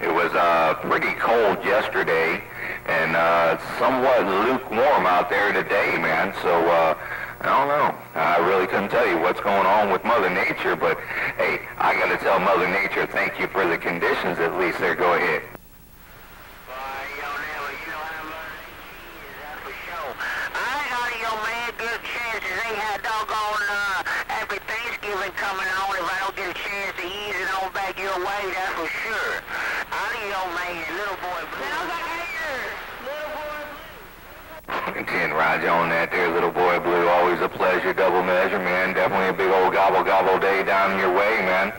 It was uh, pretty cold yesterday and uh, somewhat lukewarm out there today, man. So, uh, I don't know. I really couldn't tell you what's going on with Mother Nature, but, hey, I got to tell Mother Nature thank you for the conditions at least there. Go ahead. Coming on. If I don't get a chance to ease it on back your way, that's for sure. I your man, little boy blue. Sounds like here, little boy blue. Ten Roger on that there, little boy blue. Always a pleasure, double measure, man. Definitely a big old gobble gobble day down your way, man.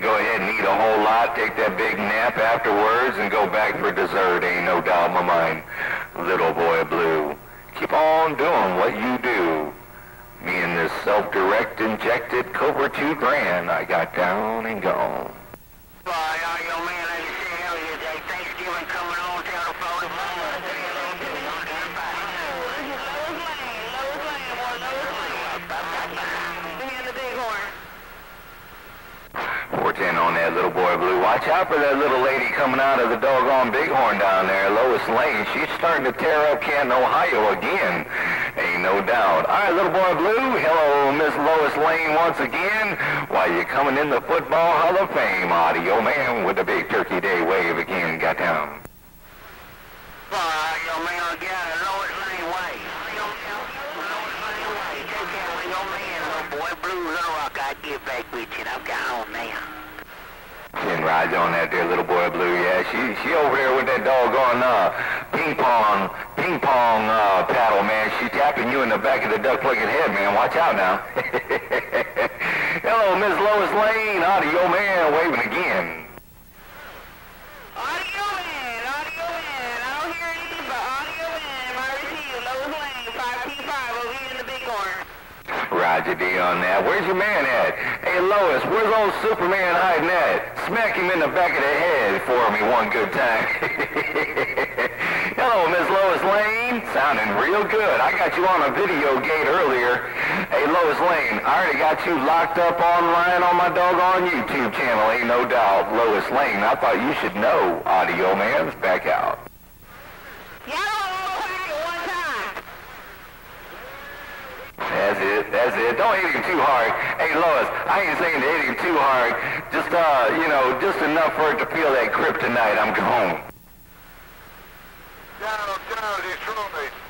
Go ahead and eat a whole lot, take that big nap afterwards, and go back for dessert. Ain't no doubt in my mind. Little boy blue, keep on doing what you do. Me and this self-direct injected Cobra 2 grand I got down and gone. Boy, uh, your man, like you said earlier, that Thanksgiving coming on, tell the mama, say hello to me on that Lane, Lois Lane, boy, Lois Lane. Me and the bighorn. 410 on that little boy blue. Watch out for that little lady coming out of the doggone bighorn down there, Lois Lane. She's starting to tear up Canton, Ohio again. Ain't no doubt. All right, little boy blue. Hello, Miss Lois Lane once again. Why, you coming in the Football Hall of Fame, audio man, with the big Turkey Day wave again. Got down. Boy, your man, get out of Lois Lane way. Lois Lane way. Take care of your man, little boy. Blue Little Rock, Back with you. I've got home now. Ten rides on that there little boy blue. Yeah, she she over there with that doggone uh ping pong ping pong uh paddle, man. She tapping you in the back of the duck plugging head, man. Watch out now. Hello, Miss Lois Lane. Audio man waving again. Audio man, audio man. I don't hear anything but audio man. I receive Lois Lane, 5P5 over here in the bighorn. D on that. Where's your man at? Hey, Lois, where's old Superman hiding at? Smack him in the back of the head for me one good time. Hello, Miss Lois Lane. Sounding real good. I got you on a video gate earlier. Hey, Lois Lane, I already got you locked up online on my doggone YouTube channel, ain't no doubt. Lois Lane, I thought you should know. Audio man's back out. that's it. Don't hit him too hard. Hey, Lois, I ain't saying to hit him too hard. Just, uh, you know, just enough for it to feel that kryptonite. I'm going. Down, down, destroy me.